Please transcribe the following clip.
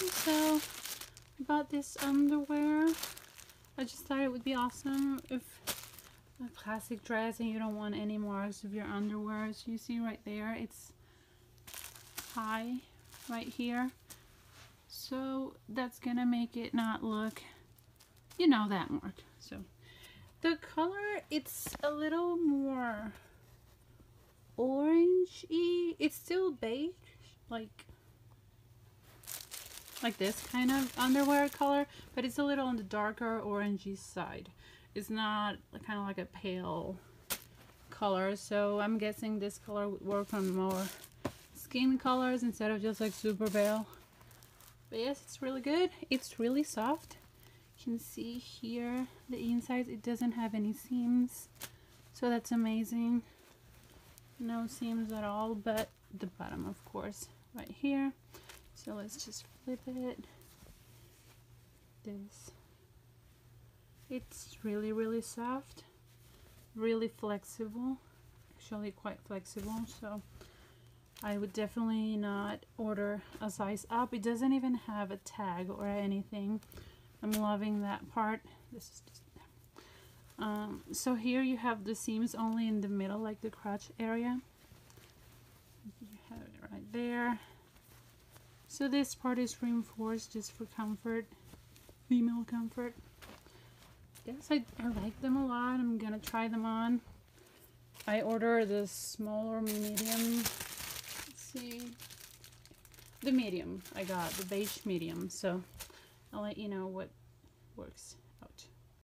So I bought this underwear. I just thought it would be awesome if a classic dress and you don't want any marks of your underwear. As you see right there, it's high right here. So that's gonna make it not look, you know, that mark. So the color, it's a little more orangey. It's still beige, like like this kind of underwear color, but it's a little on the darker orangey side. It's not kind of like a pale color, so I'm guessing this color would work on more skin colors instead of just like super pale. But yes, it's really good. It's really soft. You can see here the inside, it doesn't have any seams, so that's amazing. No seams at all, but the bottom, of course, right here. So let's just flip it. This. It's really, really soft, really flexible, actually quite flexible. So I would definitely not order a size up. It doesn't even have a tag or anything. I'm loving that part. This is just um, so here you have the seams only in the middle, like the crotch area. You have it right there. So this part is reinforced just for comfort, female comfort. Yes, I, I like them a lot. I'm gonna try them on. I order the smaller medium. Let's see. The medium I got, the beige medium. So I'll let you know what works